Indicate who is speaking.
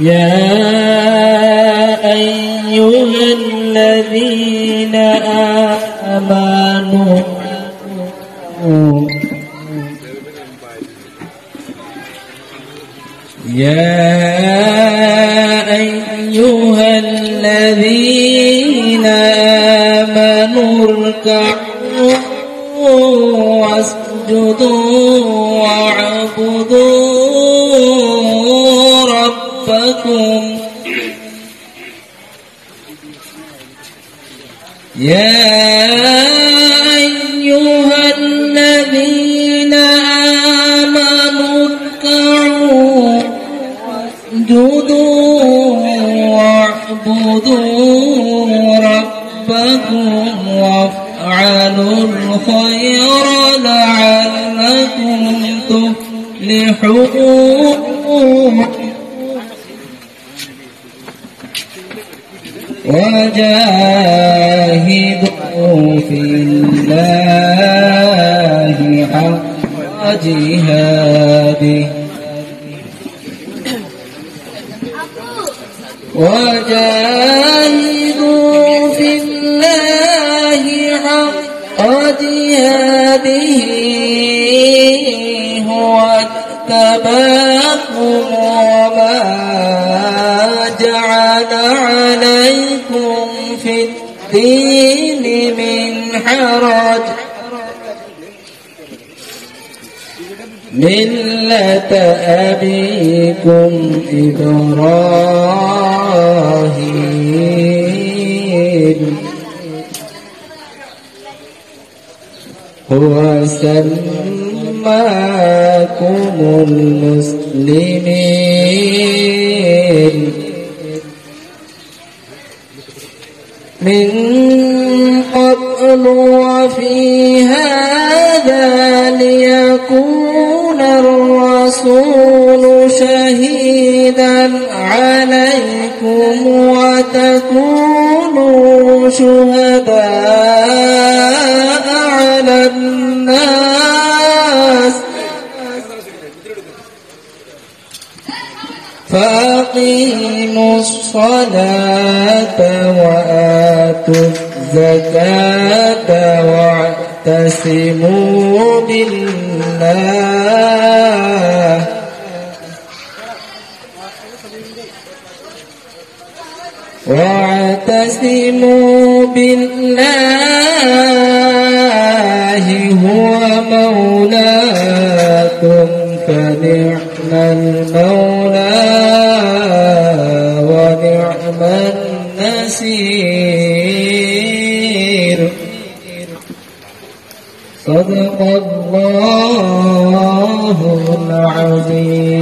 Speaker 1: يا أيها الذين آمنوا يا أيها الذين آمنوا اركعوا واسجدوا واعبدوا يا أيها الذين آمنوا اركعوا واسجدوا واعبدوا ربكم وافعلوا الخير لعلكم تفلحون. وجاهدوا في الله حق جهاده. وجاهدوا في الله حق جهاده هو اتباكم وما عليكم في الدين من حرج. ملة أبيكم إبراهيم. هو سماكم المسلمين. من قبل وفي هذا ليكون الرسول شهيدا عليكم وتكونوا شهداء على الناس. فأقيموا الصلاة وآتوا الزكاة واعتصموا بالله. واعتصموا بالله هو مولاكم فنعم المولى ونعم النصير صدق الله العظيم.